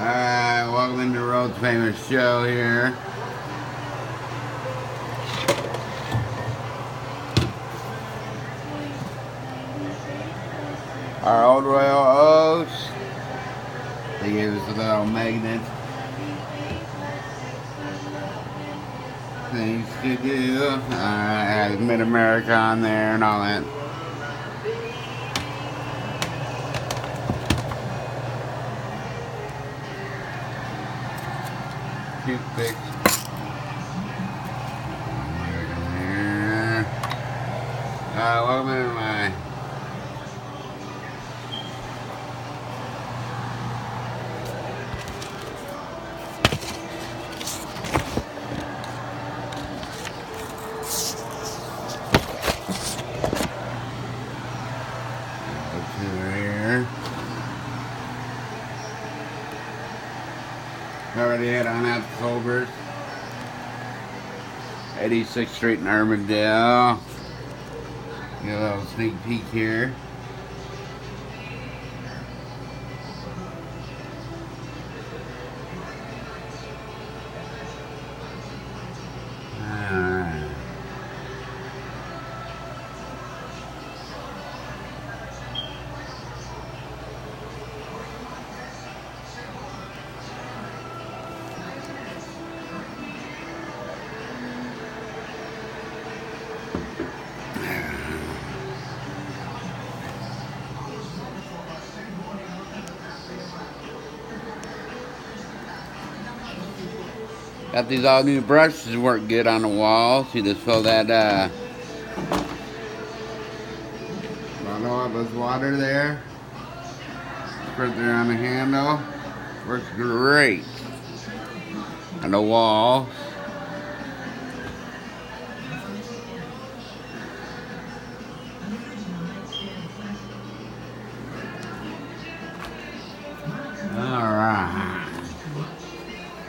Alright, welcome to Rob's Famous Show here. Our old Royal Oaks. They gave us a little magnet. Things to do. Alright, has Mid America on there and all that. Toothpicks. There. Uh, welcome to my Up to here. Already had on out Culver's. 86th Street in Urbandale. Get a little sneak peek here. Got these all new brushes work good on the wall. See this fill that uh know if there's water there. Spread there on the handle. Works great. On the wall.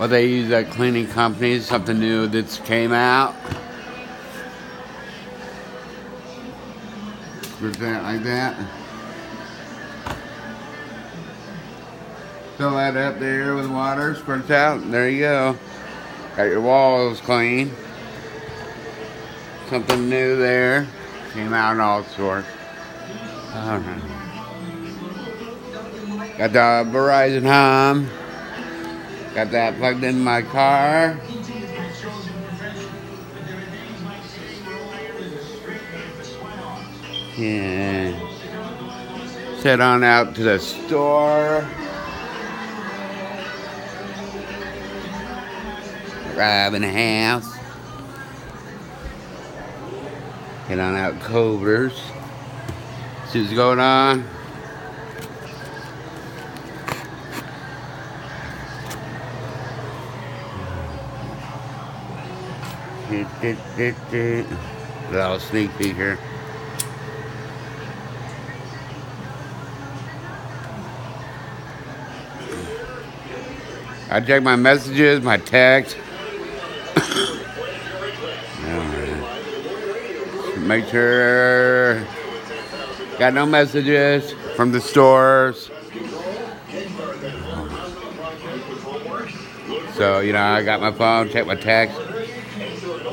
Well, they use that cleaning company, something new that's came out. That, like that. Fill that up there with water, squirt out, and there you go. Got your walls clean. Something new there. Came out in all sorts. Alright. Got the Verizon Hum. Got that plugged in my car. Yeah. Head on out to the store. Arrive in the house. Get on out Culver's. See what's going on. Little sneak peek here. I check my messages, my text. Make sure got no messages from the stores. So you know, I got my phone, check my text.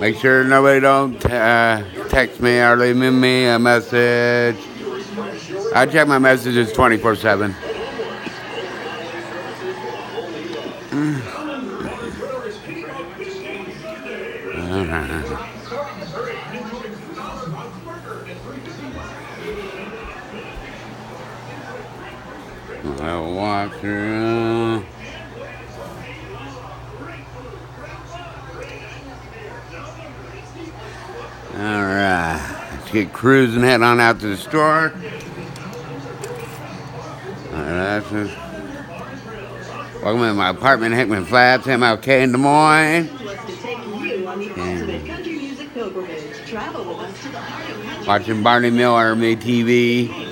Make sure nobody don't uh, text me or leave me a message. I check my messages 24 7. I'll walk through. Alright, let's get cruising, head on out to the store. Alright, that's just. Welcome to my apartment, Hickman Flats, MLK in Des Moines. wants to take you on the ultimate country music pilgrimage. Travel with us to the heart. Watching Barney Miller on MeTV.